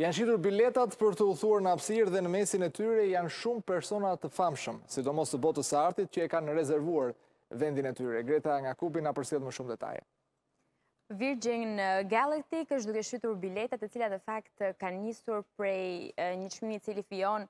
Janë shitur biletat për të udhëtuar në hapësirë dhe në mesin e tyre janë shumë persona të famshëm, sidomos të botës së artit që e kanë rezervuar vendin e tyre. Greta nga kubi na përcjell më shumë detaje. Virgin Galactic është duke shitur bileta të cilat në fakt kanë nisur prej një çmimi i cili fillon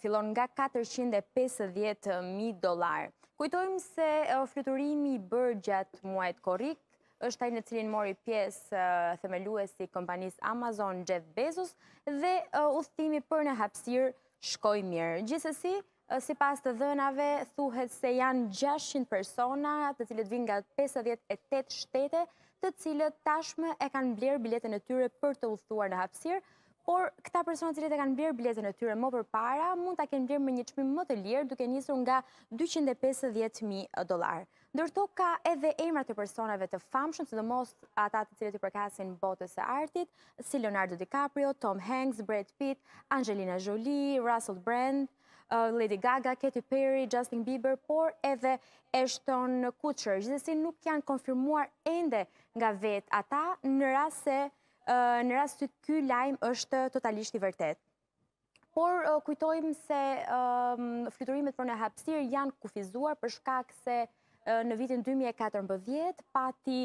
fillon nga 450 mijë dollarë. Kujtojmë se fluturimi i bërë gjatë muajit korrik është ai në cilin mori pjesë themeluesi i kompanisë Amazon Jeff Bezos dhe udhëtimi për në hapësirë shkoi mirë. Gjithsesi, sipas të dhënave, thuhet se janë 600 persona të cilët vijnë nga 58 shtete të cilët tashmë e kanë blerë biletën e tyre për të udhëtuar në hapësirë, Por, këta persona të cilët e kanë blerë biletën e tyre më përpara, mund ta kenë blerë me një çmim më të lirë, duke nisur nga 250.000 dollarë. Ndërkohë ka edhe emra të personave të famshëm, sidomos ata të cilët i përkasin botës së artit, si Leonardo DiCaprio, Tom Hanks, Brad Pitt, Angelina Jolie, Russell Brand, uh, Lady Gaga, Katy Perry, Justin Bieber, por edhe Ashton Kutcher. Gjithsesi nuk janë konfirmuar ende nga vetë ata në rast se Në rast se ky lajm është totalisht i vërtetë. Por kujtojmë se fluturimet për në hapësirë janë kufizuar për shkak se në vitin 2014 pati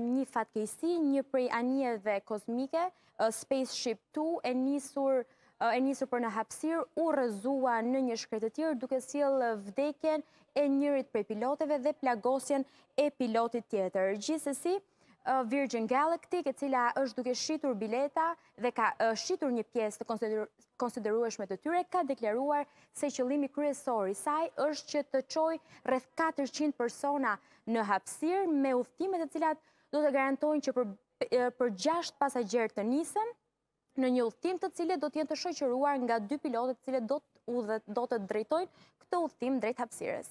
një fatkeqësi, një prej anijeve kozmike, Spaceship 2, e nisur e nisur për në hapësirë, u rrëzua në një shkretëtirë duke sjellë vdekjen e njërit prej pilotëve dhe plagosjen e pilotit tjetër. Gjithsesi, Virgin Galactic, e cila është duke shitur bileta dhe ka shitur një pjesë të konsiderueshme të tyre, ka deklaruar se qëllimi kryesor i saj është që të çojë rreth 400 persona në hapësirë me udhëtime të cilat do të garantojnë që për 6 pasagjerë të nisen në një udhëtim të cilët do të jenë të shoqëruar nga dy pilotë të cilët do të udhët, do të drejtojnë këtë udhëtim drejt hapësirës.